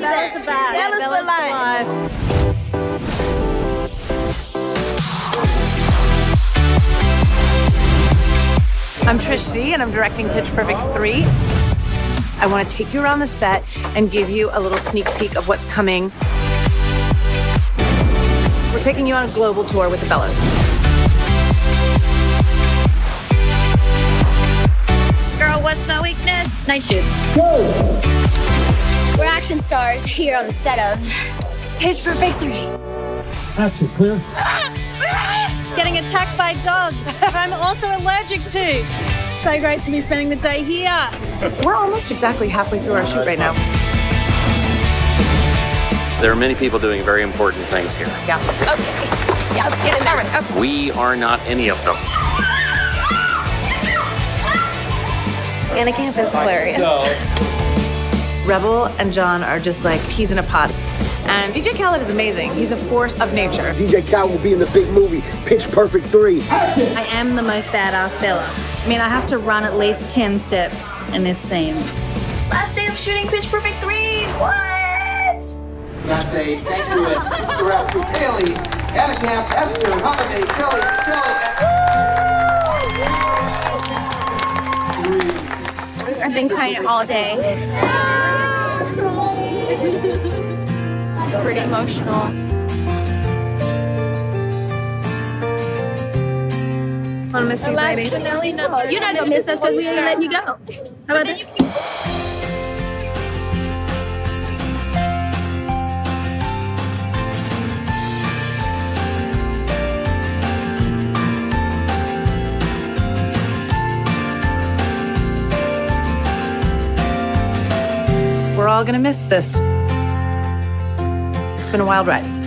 Bella's back. Bella's for life. I'm Trish Sie, and I'm directing Pitch Perfect 3. I want to take you around the set and give you a little sneak peek of what's coming. We're taking you on a global tour with the Bellas. Girl, what's my weakness? Night shoots. We're action stars here on the set of Pitch for Victory. Action, clear. Getting attacked by dogs. I'm also allergic to. So great to be spending the day here. We're almost exactly halfway through our shoot right now. There are many people doing very important things here. Yeah. Okay. Yeah, get in there. Okay. We are not any of them. Anna Camp is hilarious. Rebel and John are just like peas in a pod. And DJ Khaled is amazing. He's a force of nature. DJ Khaled will be in the big movie, Pitch Perfect 3. I am the most badass Bella. I mean, I have to run at least 10 steps in this scene. Last day of shooting Pitch Perfect 3. What? That's a thank you and throughout to Hailee, Anna Camp, Ester, Holiday, Kelly, Shelly. I've been crying all day. It's pretty emotional. Want to miss these ladies? You're not gonna miss us because we ain't letting you go. How about that? All gonna miss this. It's been a wild ride.